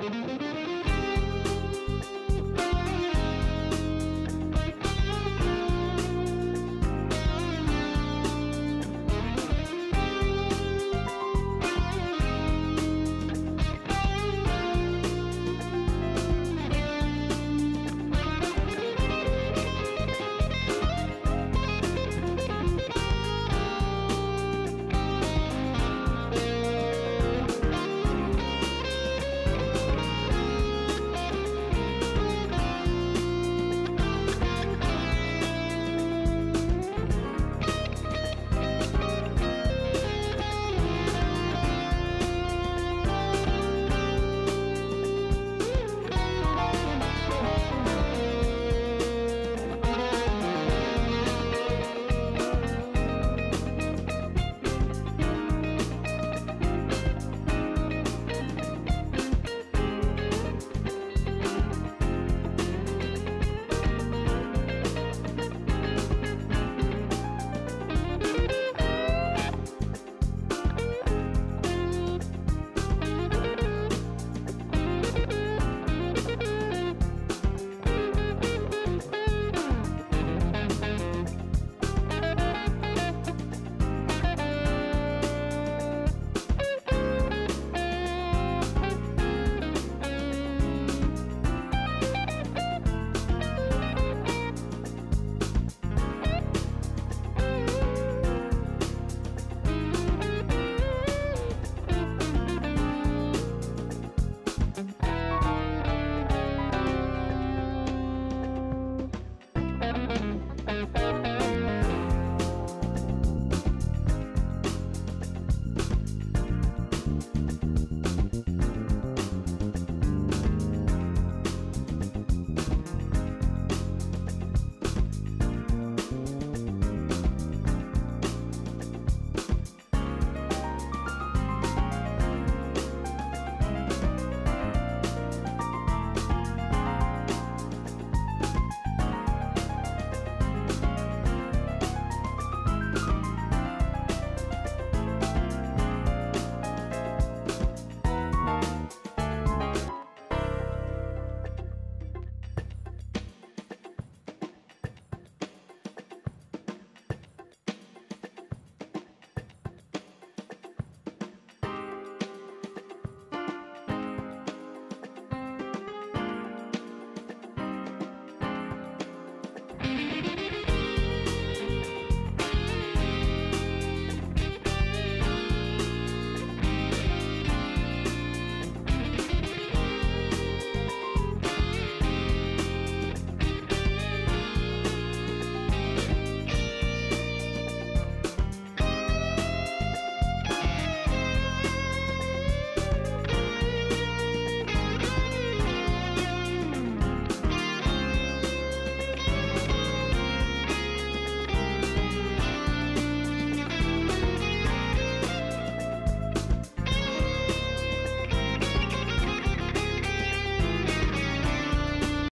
Música